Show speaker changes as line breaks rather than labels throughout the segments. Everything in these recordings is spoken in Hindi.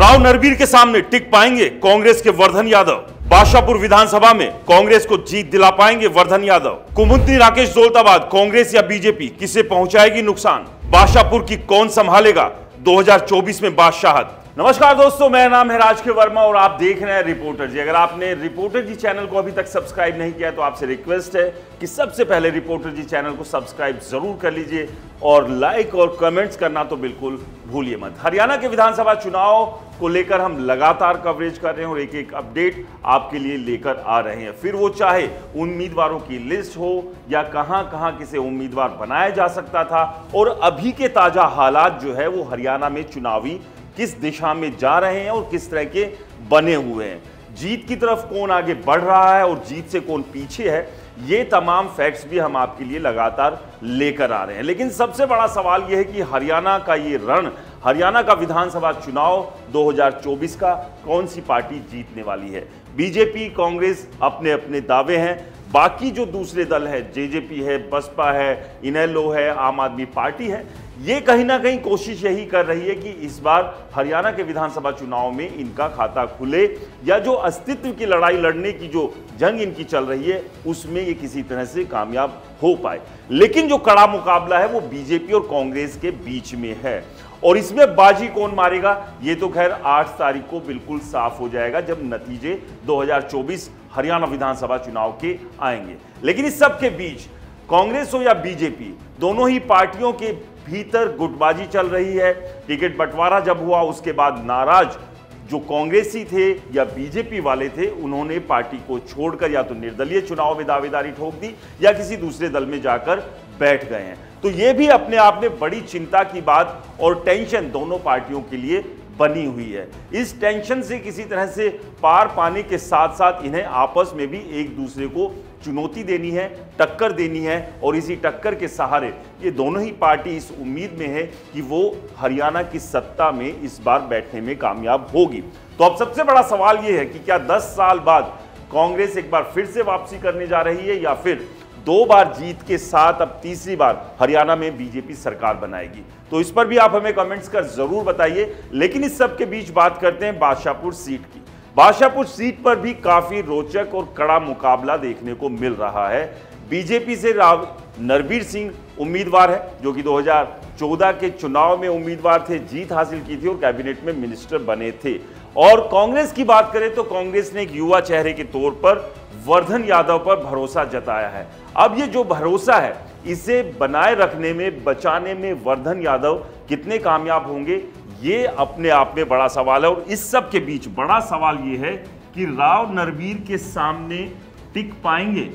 राव नरवीर के सामने टिक पाएँगे कांग्रेस के वर्धन यादव। बादशाहपुर विधानसभा में कांग्रेस को जीत दिला पाएँगे वर्धन यादव। कुमुदनी राकेश दौलताबाद कांग्रेस या बीजेपी, किसे पहुंचाएगी नुकसान? बादशाहपुर की कौन संभालेगा? 2024 में बादशाहत। नमस्कार दोस्तों, मेरा नाम है राज के वर्मा और आप देख रहे हैं रिपोर्टर जी। अगर आपने रिपोर्टर जी चैनल को अभी तक सब्सक्राइब नहीं किया तो आपसे रिक्वेस्ट है कि सबसे पहले रिपोर्टर जी चैनल को सब्सक्राइब ज़रूर कर लीजिए और लाइक और कमेंट्स करना तो बिल्कुल भूलिए मत। हरियाणा के विधानसभा चुनाव को लेकर हम लगातार कवरेज कर रहे हैं और एक एक अपडेट आपके लिए लेकर आ रहे हैं। फिर वो चाहे उम्मीदवारों की लिस्ट हो या कहाँ कहाँ किसे उम्मीदवार बनाया जा सकता था, और अभी के ताज़ा हालात जो है वो हरियाणा में चुनावी किस दिशा में जा रहे हैं और किस तरह के बने हुए हैं। जीत की तरफ़ कौन आगे बढ़ रहा है और जीत से कौन पीछे है, ये तमाम फैक्ट्स भी हम आपके लिए लगातार लेकर आ रहे हैं। लेकिन सबसे बड़ा सवाल यह है कि हरियाणा का ये रण, हरियाणा का विधानसभा चुनाव 2024 का कौन सी पार्टी जीतने वाली है? बीजेपी, कांग्रेस अपने अपने दावे हैं। बाकी जो दूसरे दल है, जेजेपी है, बसपा है, इनेलो है, आम आदमी पार्टी है ये कहीं ना कहीं कोशिश यही कर रही है कि इस बार हरियाणा के विधानसभा चुनाव में इनका खाता खुले या जो अस्तित्व की लड़ाई लड़ने की जो जंग इनकी चल रही है, उसमें ये किसी तरह से कामयाब हो पाए। लेकिन जो कड़ा मुकाबला है, वो बीजेपी और कांग्रेस के बीच में है। और इसमें बाजी कौन मारेगा, ये तो खैर 8 तारीख को बिल्कुल साफ़ हो जाएगा जब नतीजे 2024 हरियाणा विधानसभा चुनाव के आएँगे। लेकिन इस सब के बीच कांग्रेस हो या बीजेपी, दोनों ही पार्टियों के भीतर गुटबाजी चल रही है। टिकट बंटवारा जब हुआ, उसके बाद नाराज़ जो कांग्रेसी थे या बीजेपी वाले थे, उन्होंने पार्टी को छोड़कर या तो निर्दलीय चुनाव में दावेदारी ठोक दी या किसी दूसरे दल में जाकर बैठ गए हैं। तो ये भी अपने आप में बड़ी चिंता की बात और टेंशन दोनों पार्टियों के लिए बनी हुई है। इस टेंशन से किसी तरह से पार पाने के साथ साथ इन्हें आपस में भी एक दूसरे को चुनौती देनी है, टक्कर देनी है और इसी टक्कर के सहारे ये दोनों ही पार्टी इस उम्मीद में है कि वो हरियाणा की सत्ता में इस बार बैठने में कामयाब होगी। तो अब सबसे बड़ा सवाल ये है कि क्या 10 साल बाद कांग्रेस एक बार फिर से वापसी करने जा रही है या फिर दो बार जीत के साथ अब तीसरी बार हरियाणा में बीजेपी सरकार बनाएगी? तो इस पर भी आप हमें कमेंट्स कर ज़रूर बताइए। लेकिन इस सब के बीच बात करते हैं बादशाहपुर सीट की। बादशाहपुर सीट पर भी काफ़ी रोचक और कड़ा मुकाबला देखने को मिल रहा है। बीजेपी से राव नरबीर सिंह उम्मीदवार है, जो कि 2014 के चुनाव में उम्मीदवार थे, जीत हासिल की थी और कैबिनेट में मिनिस्टर बने थे। और कांग्रेस की बात करें तो कांग्रेस ने एक युवा चेहरे के तौर पर वर्धन यादव पर भरोसा जताया है। अब ये जो भरोसा है, इसे बनाए रखने में, बचाने में वर्धन यादव कितने कामयाब होंगे ये अपने आप में बड़ा सवाल है और इस सब के बीच बड़ा सवाल ये है कि राव नरवीर के सामने टिक पाएँगे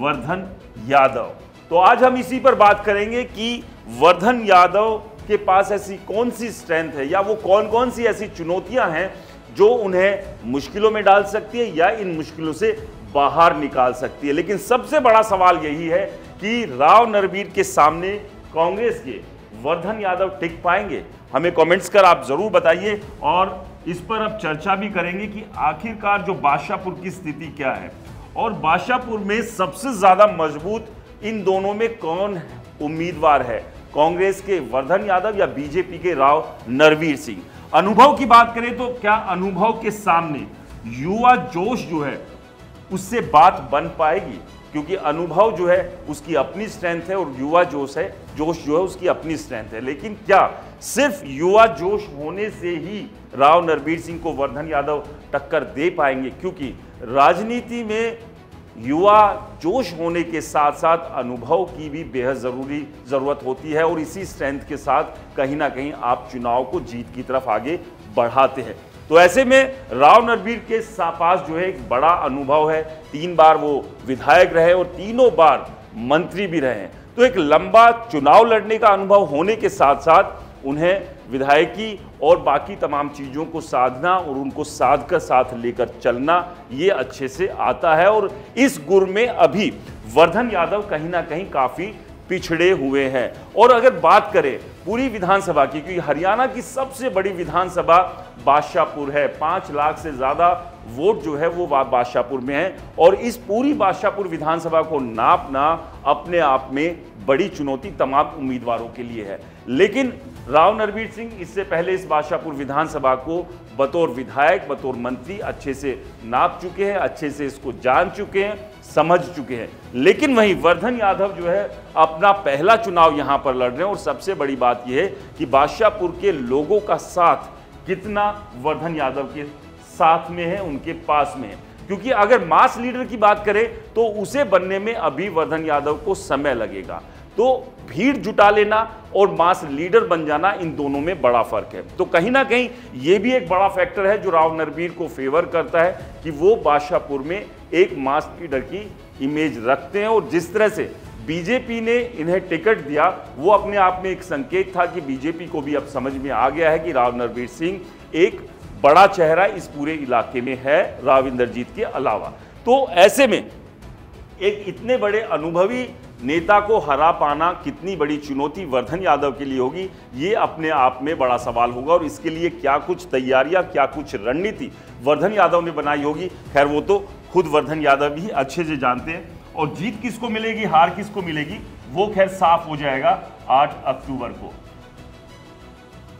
वर्धन यादव। तो आज हम इसी पर बात करेंगे कि वर्धन यादव के पास ऐसी कौन सी स्ट्रेंथ है या वो कौन कौन सी ऐसी चुनौतियाँ हैं जो उन्हें मुश्किलों में डाल सकती है या इन मुश्किलों से बाहर निकाल सकती है। लेकिन सबसे बड़ा सवाल यही है कि राव नरवीर के सामने कांग्रेस के वर्धन यादव टिक पाएँगे। हमें कमेंट्स कर आप ज़रूर बताइए और इस पर अब चर्चा भी करेंगे कि आखिरकार जो बादशाहपुर की स्थिति क्या है। और बादशाहपुर में सबसे ज़्यादा मज़बूत इन दोनों में कौन उम्मीदवार है? कांग्रेस के वर्धन यादव या बीजेपी के राव नरवीर सिंह। अनुभव की बात करें तो क्या अनुभव के सामने युवा जोश जो है, उससे बात बन पाएगी? क्योंकि अनुभव जो है, उसकी अपनी स्ट्रेंथ है और युवा जोश है। जोश जो है, उसकी अपनी स्ट्रेंथ है। लेकिन क्या सिर्फ़ युवा जोश होने से ही राव नरबीर सिंह को वर्धन यादव टक्कर दे पाएँगे? क्योंकि राजनीति में युवा जोश होने के साथ साथ अनुभव की भी बेहद ज़रूरी ज़रूरत होती है और इसी स्ट्रेंथ के साथ कहीं ना कहीं आप चुनाव को जीत की तरफ़ आगे बढ़ाते हैं। तो ऐसे में राव नरबीर के पास जो है एक बड़ा अनुभव है। तीन बार वो विधायक रहे और तीनों बार मंत्री भी रहे। तो एक लंबा चुनाव लड़ने का अनुभव होने के साथ साथ उन्हें विधायकी और बाकी तमाम चीज़ों को साधना और उनको साध कर साथ लेकर चलना ये अच्छे से आता है। और इस गुर में अभी वर्धन यादव कहीं ना कहीं काफ़ी पिछड़े हुए हैं। और अगर बात करें पूरी विधानसभा की, क्योंकि हरियाणा की सबसे बड़ी विधानसभा बादशाहपुर है, पाँच लाख से ज़्यादा वोट जो है वो बादशाहपुर में है। और इस पूरी बादशाहपुर विधानसभा को नापना अपने आप में बड़ी चुनौती तमाम उम्मीदवारों के लिए है। लेकिन राव नरवीर सिंह इससे पहले इस बादशाहपुर विधानसभा को बतौर विधायक, बतौर मंत्री अच्छे से नाप चुके हैं, अच्छे से इसको जान चुके हैं। समझ चुके हैं। लेकिन वहीं वर्धन यादव जो है, अपना पहला चुनाव यहाँ पर लड़ रहे हैं और सबसे बड़ी बात यह है कि बादशाहपुर के लोगों का साथ कितना वर्धन यादव के साथ में है, उनके पास में है। क्योंकि अगर मास लीडर की बात करें तो उसे बनने में अभी वर्धन यादव को समय लगेगा। तो भीड़ जुटा लेना और मास लीडर बन जाना, इन दोनों में बड़ा फ़र्क है। तो कहीं ना कहीं ये भी एक बड़ा फैक्टर है जो राव नरबीर को फेवर करता है कि वो बादशाहपुर में एक मास लीडर की इमेज रखते हैं और जिस तरह से बीजेपी ने इन्हें टिकट दिया, वो अपने आप में एक संकेत था कि बीजेपी को भी अब समझ में आ गया है कि राव नरबीर सिंह एक बड़ा चेहरा इस पूरे इलाके में है, राव इंद्रजीत के अलावा। तो ऐसे में एक इतने बड़े अनुभवी नेता को हरा पाना कितनी बड़ी चुनौती वर्धन यादव के लिए होगी, ये अपने आप में बड़ा सवाल होगा और इसके लिए क्या कुछ तैयारियाँ, क्या कुछ रणनीति वर्धन यादव ने बनाई होगी? खैर, वो तो खुद वर्धन यादव ही अच्छे से जानते हैं। और जीत किसको मिलेगी, हार किसको मिलेगी, वो खैर साफ़ हो जाएगा आठ अक्टूबर को।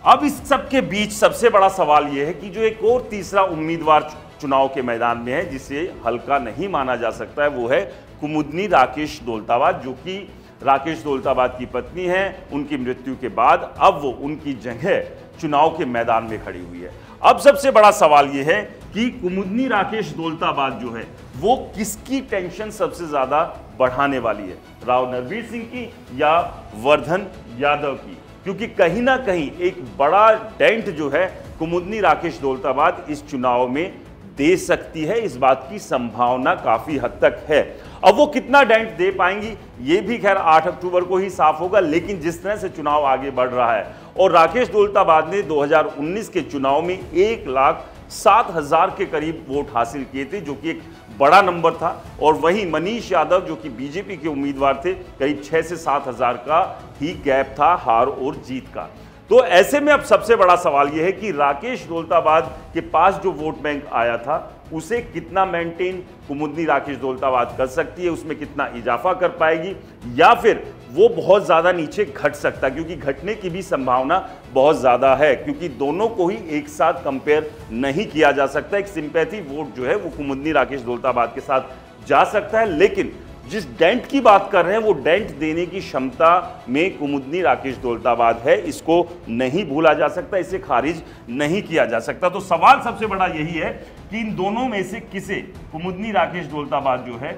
अब इस सब के बीच सबसे बड़ा सवाल यह है कि जो एक और तीसरा उम्मीदवार चुनाव के मैदान में है, जिसे हल्का नहीं माना जा सकता है, वो है कुमुदनी राकेश दौलताबाद, जो कि राकेश दौलताबाद की पत्नी है। उनकी मृत्यु के बाद अब वो उनकी जगह चुनाव के मैदान में खड़ी हुई है। अब सबसे बड़ा सवाल यह है कि कुमुदनी राकेश दौलताबाद जो है, वो किसकी टेंशन सबसे ज़्यादा बढ़ाने वाली है? राव नरवीर सिंह की या वर्धन यादव की? क्योंकि कहीं ना कहीं एक बड़ा डेंट जो है, कुमुदनी राकेश दौलताबाद इस चुनाव में दे सकती है। इस बात की संभावना काफ़ी हद तक है। अब वो कितना डेंट दे पाएँगी, ये भी खैर 8 अक्टूबर को ही साफ़ होगा, लेकिन जिस तरह से चुनाव आगे बढ़ रहा है, और राकेश दौलताबाद ने 2019 के चुनाव में एक लाख सात हज़ार के करीब वोट हासिल किए थे, जो कि एक बड़ा नंबर था। और वहीं मनीष यादव, जो कि बीजेपी के उम्मीदवार थे, करीब छह से सात हज़ार का ही गैप था, हार और जीत का। तो ऐसे में अब सबसे बड़ा सवाल यह है कि राकेश दौलताबाद के पास जो वोट बैंक आया था, उसे कितना मेंटेन कुमुदनी राकेश दौलताबाद कर सकती है? उसमें कितना इजाफा कर पाएगी? या फिर वो बहुत ज़्यादा नीचे घट सकता है, क्योंकि घटने की भी संभावना बहुत ज़्यादा है, क्योंकि दोनों को ही एक साथ कंपेयर नहीं किया जा सकता। एक सिंपैथी वोट जो है, वो कुमुदनी राकेश दौलताबाद के साथ जा सकता है, लेकिन जिस डेंट की बात कर रहे हैं, वो डेंट देने की क्षमता में कुमुदनी राकेश दौलताबाद है, इसको नहीं भूला जा सकता, इसे खारिज नहीं किया जा सकता। तो सवाल सबसे बड़ा यही है कि इन दोनों में से किसे कुमुदनी राकेश दौलताबाद जो है,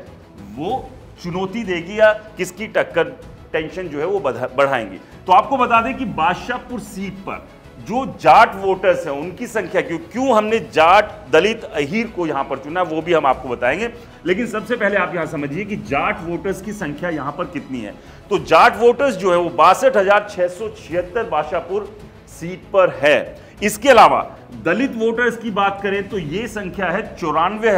वो चुनौती देगी या किसकी टक्कर टेंशन जो है वो बढ़ाएँगी। तो आपको बता दें कि बादशाहपुर सीट पर जो जाट वोटर्स हैं, उनकी संख्या क्यों क्यों हमने जाट दलित अहीर को यहाँ पर चुना, वो भी हम आपको बताएँगे। लेकिन सबसे पहले आप यहाँ समझिए कि जाट वोटर्स की संख्या यहाँ पर कितनी है। तो जाट वोटर्स जो है वो बासठ बाशापुर सीट पर है। इसके अलावा दलित वोटर्स की बात करें तो ये संख्या है चौरानवे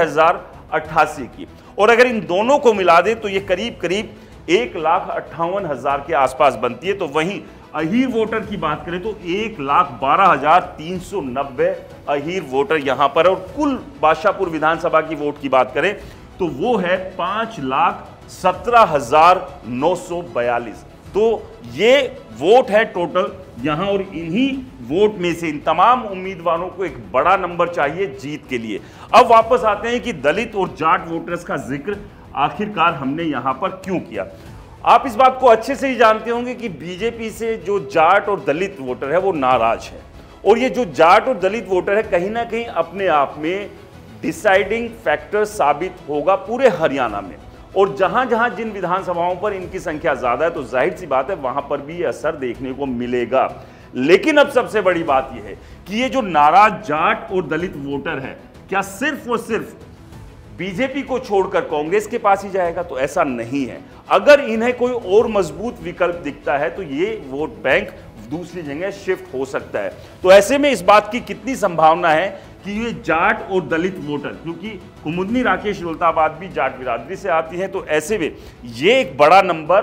की। और अगर इन दोनों को मिला दें तो ये करीब करीब एक लाख अट्ठावन हज़ार के आसपास बनती है। तो वहीं अहीर वोटर की बात करें तो एक लाख बारह हज़ार तीन सौ नब्बे अहीर वोटर यहाँ पर और कुल बादशाहपुर विधानसभा की वोट की बात करें तो वो है पाँच लाख सत्रह हज़ार नौ सौ बयालीस। तो ये वोट है टोटल यहाँ और इन्हीं वोट में से इन तमाम उम्मीदवारों को एक बड़ा नंबर चाहिए जीत के लिए। अब वापस आते हैं कि दलित और जाट वोटर्स का ज़िक्र। आखिरकार हमने यहाँ पर क्यों किया? आप इस बात को अच्छे से ही जानते होंगे कि बीजेपी से जो जाट और दलित वोटर है, वो नाराज़ है। और ये जो जाट और दलित वोटर है, कहीं ना कहीं अपने आप में डिसाइडिंग फैक्टर साबित होगा पूरे हरियाणा में। और जहाँ जहाँ जिन विधानसभाओं पर इनकी संख्या ज़्यादा है तो ज़ाहिर सी बात है, वहाँ पर भी ये असर देखने को मिलेगा। लेकिन अब सबसे बड़ी बात यह है कि ये जो नाराज़ जाट और दलित वोटर है, क्या सिर्फ़ और सिर्फ़ बीजेपी को छोड़कर कांग्रेस के पास ही जाएगा तो ऐसा नहीं है। अगर इन्हें कोई और मज़बूत विकल्प दिखता है तो ये वोट बैंक दूसरी जगह शिफ्ट हो सकता है। तो ऐसे में इस बात की कितनी संभावना है कि ये जाट और दलित वोटर, क्योंकि कुमुदनी राकेश दौलताबाद भी जाट बिरादरी से आती है तो ऐसे में ये एक बड़ा नंबर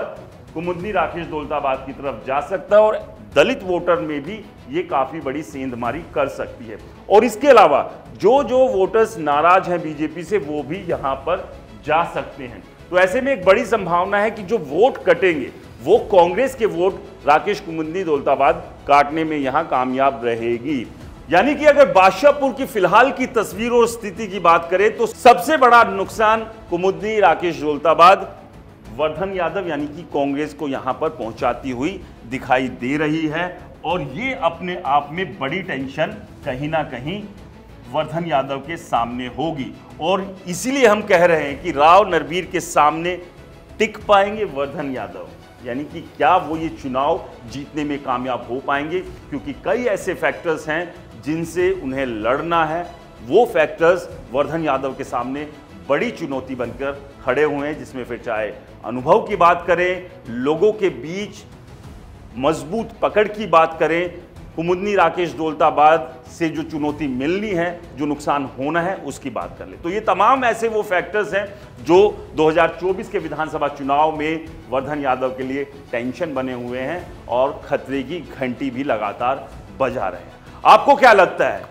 कुमुदनी राकेश दौलताबाद की तरफ़ जा सकता है और दलित वोटर में भी ये काफ़ी बड़ी सेंधमारी कर सकती है। और इसके अलावा, जो जो वोटर्स नाराज़ हैं बीजेपी से, वो भी यहाँ पर जा सकते हैं। तो ऐसे में एक बड़ी संभावना है कि जो वोट कटेंगे, वो कांग्रेस के वोट राकेश कुमुंदी दौलताबाद काटने में यहाँ कामयाब रहेगी। यानी कि अगर बादशाहपुर की फ़िलहाल की तस्वीर और स्थिति की बात करें तो सबसे बड़ा नुकसान कुमुद्दी राकेश दौलताबाद वर्धन यादव यानी कि कांग्रेस को यहाँ पर पहुंचाती हुई दिखाई दे रही है और ये अपने आप में बड़ी टेंशन कहीं ना कहीं वर्धन यादव के सामने होगी। और इसीलिए हम कह रहे हैं कि राव नरवीर के सामने टिक पाएँगे वर्धन यादव। यानी कि क्या वो ये चुनाव जीतने में कामयाब हो पाएँगे? क्योंकि कई ऐसे फैक्टर्स हैं जिनसे उन्हें लड़ना है। वो फैक्टर्स वर्धन यादव के सामने बड़ी चुनौती बनकर खड़े हुए हैं, जिसमें फिर चाहे अनुभव की बात करें, लोगों के बीच मज़बूत पकड़ की बात करें, कुमुदनी राकेश दौलताबाद से जो चुनौती मिलनी है, जो नुकसान होना है, उसकी बात कर ले। तो ये तमाम ऐसे वो फैक्टर्स हैं, जो 2024 के विधानसभा चुनाव में वर्धन यादव के लिए टेंशन बने हुए हैं और खतरे की घंटी भी लगातार बजा रहे हैं। आपको क्या लगता है,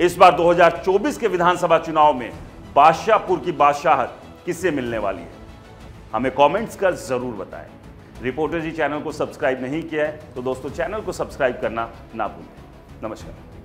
इस बार 2024 के विधानसभा चुनाव में बादशाहपुर की बादशाहत किससे मिलने वाली है? हमें कमेंट्स कर ज़रूर बताएँ। रिपोर्टर जी चैनल को सब्सक्राइब नहीं किया है तो दोस्तों, चैनल को सब्सक्राइब करना ना भूलें। नमस्कार।